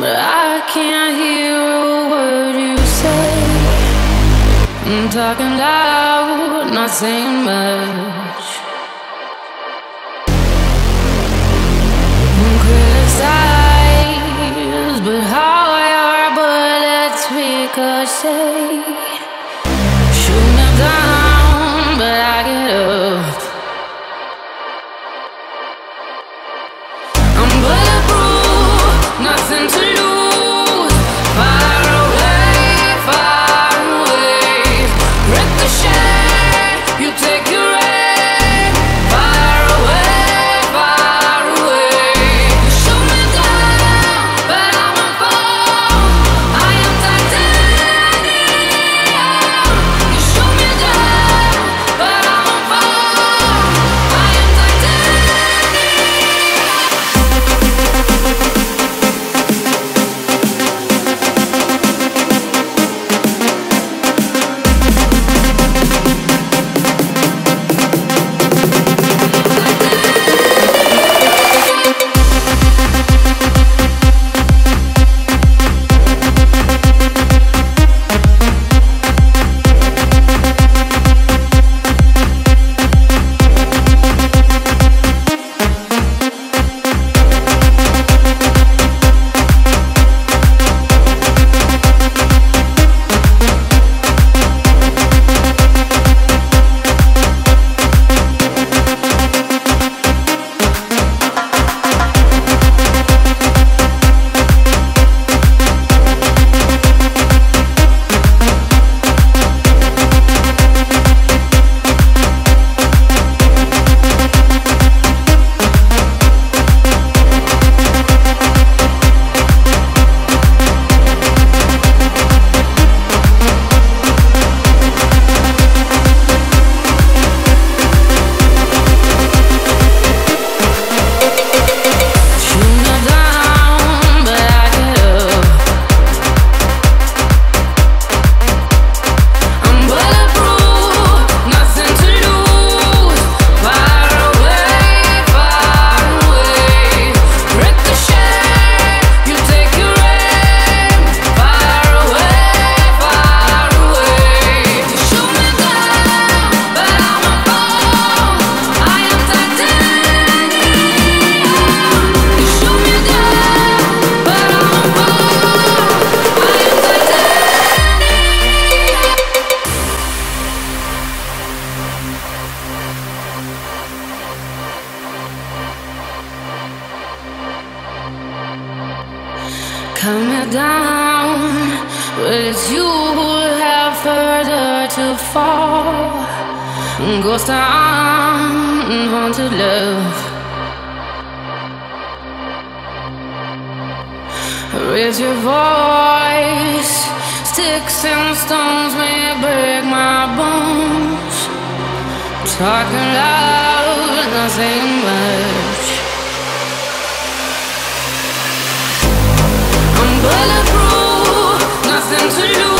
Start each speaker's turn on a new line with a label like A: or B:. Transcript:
A: But I can't hear a word you say. I'm talking loud, not saying much. me down. Well, it's you who have further to fall. Ghost on haunted love. Raise your voice. Sticks and stones may break my bones. Talking loud, not saying much. bulletproof, nothing to lose.